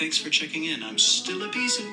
Thanks for checking in. I'm still a piece of.